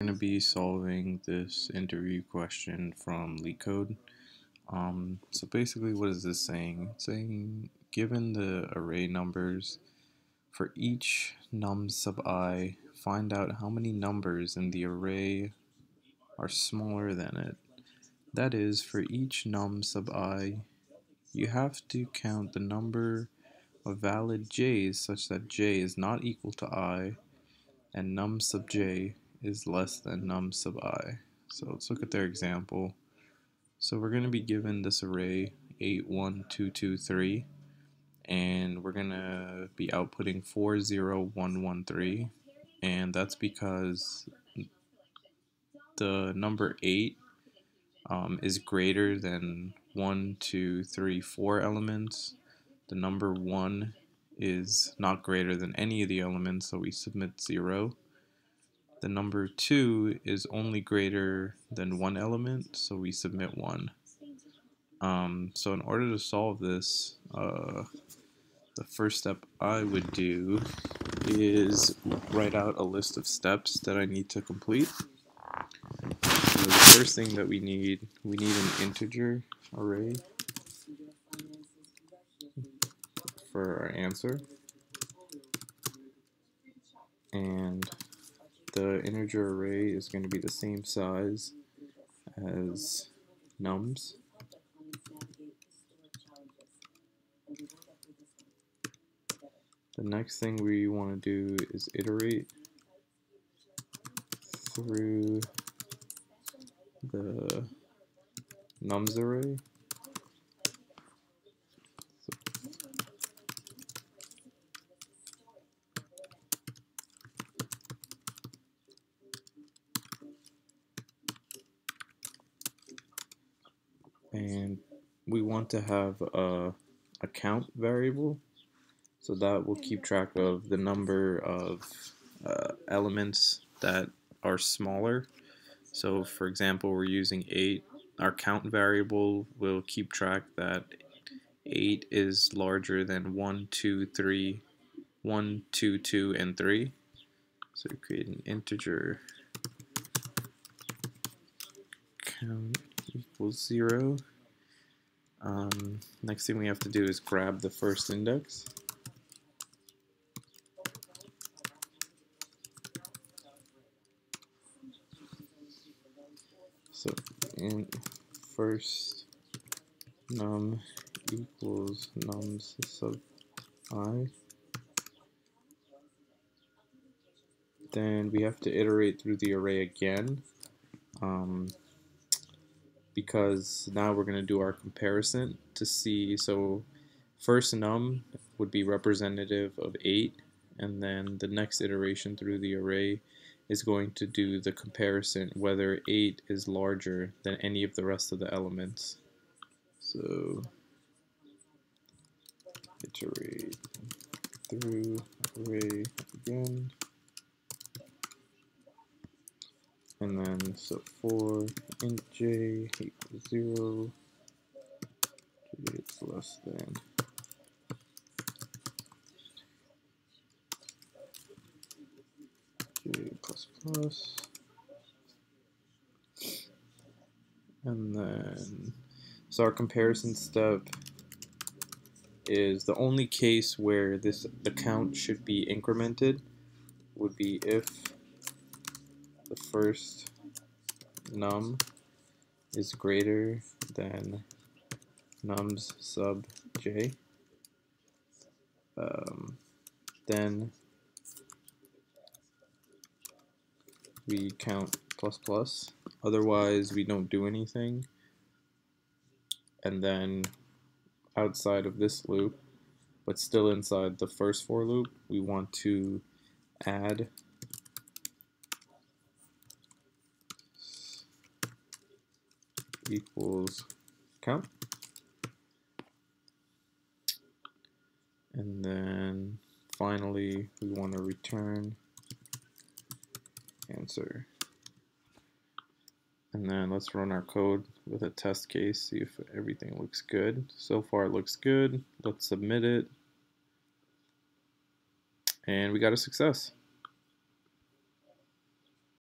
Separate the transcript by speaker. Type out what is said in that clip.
Speaker 1: going to be solving this interview question from LeetCode. Um, so basically what is this saying? It's saying given the array numbers for each num sub i, find out how many numbers in the array are smaller than it. That is, for each num sub i, you have to count the number of valid j's such that j is not equal to i and num sub j is less than num sub i. So let's look at their example. So we're going to be given this array 8, 1, 2, 2, 3 and we're going to be outputting 4, 0, 1, 1, 3 and that's because the number 8 um, is greater than 1, 2, 3, 4 elements. The number 1 is not greater than any of the elements, so we submit 0 the number 2 is only greater than one element, so we submit 1. Um, so in order to solve this, uh, the first step I would do is write out a list of steps that I need to complete. So the first thing that we need, we need an integer array for our answer. And the integer array is going to be the same size as nums. The next thing we want to do is iterate through the nums array. And we want to have a, count variable. So that will keep track of the number of uh, elements that are smaller. So for example we're using 8 our count variable will keep track that 8 is larger than 1, 2, 3, 1, 2, 2, and 3 so create an integer. Count equals 0. Um, next thing we have to do is grab the first index. So int first num equals nums sub i. Then we have to iterate through the array again. Um, because now we're going to do our comparison to see, so first num would be representative of 8, and then the next iteration through the array is going to do the comparison whether 8 is larger than any of the rest of the elements. So iterate through array again. And then so for int j equals 0 j is less than. J plus plus. And then so our comparison step is the only case where this account should be incremented would be if the first num is greater than nums sub j, um, then we count plus plus. Otherwise, we don't do anything. And then outside of this loop, but still inside the first for loop, we want to add equals count. And then finally, we want to return answer. And then let's run our code with a test case, see if everything looks good. So far it looks good. Let's submit it. And we got a success.